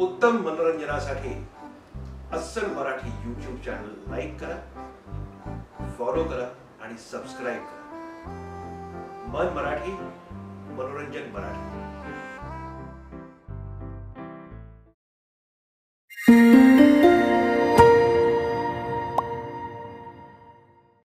उत्तम मनोरंजनासाठी अस्सल मराठी यूट्यूब चॅनल लाईक करा फॉलो करा आणि सबस्क्राईब करा. मन मराठी मनोरंजन मराठी.